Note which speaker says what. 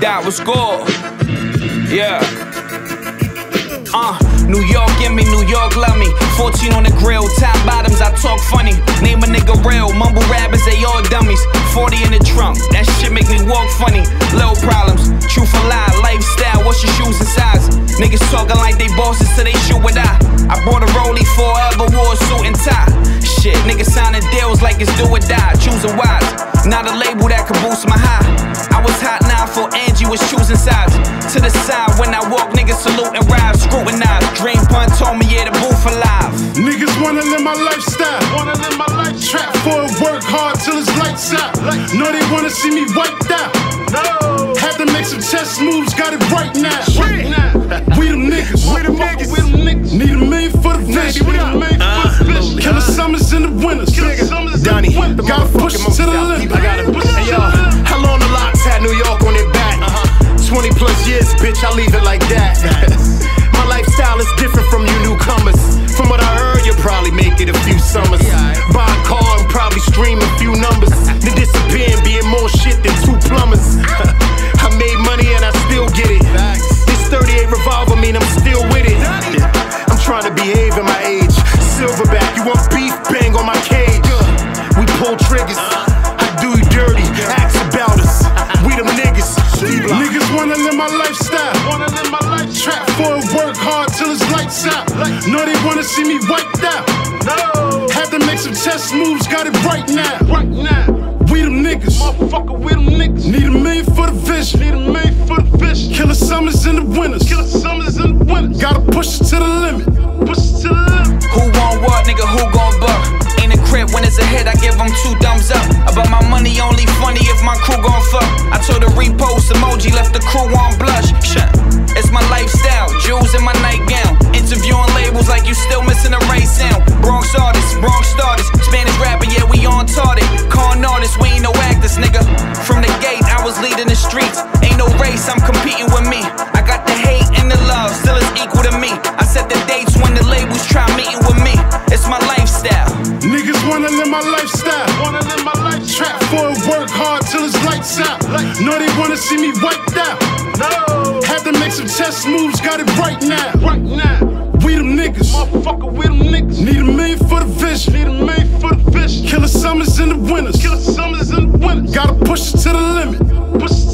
Speaker 1: Dot was score. Yeah. Uh, New York give me, New York love me. 14 on the grill, top bottoms, I talk funny. Name a nigga real, mumble rappers, they all dummies. 40 in the trunk, that shit make me walk funny. Little problems, truth or lie, lifestyle, what's your shoes and size? Niggas talking like they bosses, so they shoot what I. I brought a rollie forever, wore a suit and tie. Shit, niggas signing deals like it's do or die, choosing wise. Not a label that could boost my high. I was hot now Angie was choosing sides. To the side when I walk, niggas salute and ride, scrutinize. Dream pun told me, yeah, the booth alive.
Speaker 2: Niggas wanna live my lifestyle.
Speaker 3: Wanna live my life. Trap
Speaker 2: for it, work hard till it's lights out. Know they wanna see me wiped out.
Speaker 3: No.
Speaker 2: Had to make some chess moves, got it right now.
Speaker 3: Right now.
Speaker 2: We them niggas.
Speaker 4: We them niggas. We them
Speaker 3: niggas.
Speaker 2: Need a million for the vision.
Speaker 4: We them
Speaker 3: made for the vision. Killer
Speaker 2: summers in the winters. Killer
Speaker 3: summers in the Donnie, winter.
Speaker 4: Gotta push it to the limit. I got
Speaker 2: lights out. Know they wanna see me wiped out.
Speaker 3: No.
Speaker 2: Had to make some chess moves, got it right now.
Speaker 3: Right now.
Speaker 2: We them niggas.
Speaker 3: Motherfucker, we them niggas.
Speaker 2: Need a million for the vision.
Speaker 3: Need a man for the vision.
Speaker 2: Killer summers in the winters. Killer
Speaker 3: summers in the winter.
Speaker 2: Gotta push it to the limit.
Speaker 3: Push it to the limit.
Speaker 1: Who want what, nigga? Who gon' buck? Ain't a crib when it's a hit, I give them two thumbs up. About my money only funny if my crew gon' fuck. I told the repost emoji, left the crew on blush. Shut. It's my lifestyle, jewels in my nightgown. Interviewing labels like you still missing a race sound. Bronx artists, Bronx starters, Spanish rapper, yeah, we on target. Con artists, we ain't no actors, nigga. From the gate, I was leading the streets. Ain't no race, I'm competing with me. I got the hate and the love, still it's equal to me. I set the dates when the labels try meeting with me. It's my lifestyle.
Speaker 2: Niggas wanna live my lifestyle.
Speaker 3: Wanna live my life. Trap
Speaker 2: for it, work hard till it's lights out. No, they wanna see me wiped out.
Speaker 3: No.
Speaker 2: Had to make some chess moves, got it right now.
Speaker 3: Right now
Speaker 2: niggas.
Speaker 3: Motherfucker, we them niggas.
Speaker 2: Need a million for the vision.
Speaker 3: Need a million for the vision.
Speaker 2: Killer summers in the winters. Killer
Speaker 3: summers in the winners.
Speaker 2: Gotta push it to the limit.
Speaker 3: Push